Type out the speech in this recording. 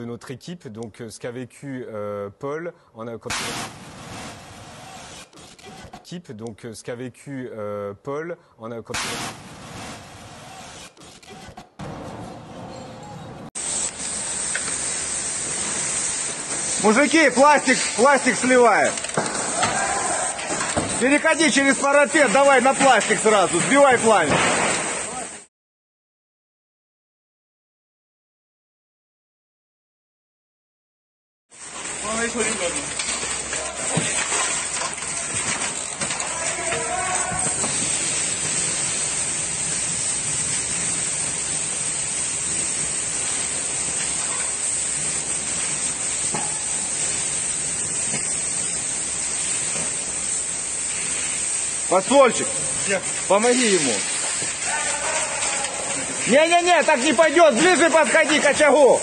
de notre équipe, donc euh, ce qu'a vécu euh, Paul en a- quand équipe, donc euh, ce qu'a vécu euh, Paul en a- quand Мужики, пластик, пластик сливаем. Переходи через парапет, давай на пластик сразу, сбивай пламя. Подсольчик, помоги ему. Не-не-не, так не пойдет, ближе подходи к очагу.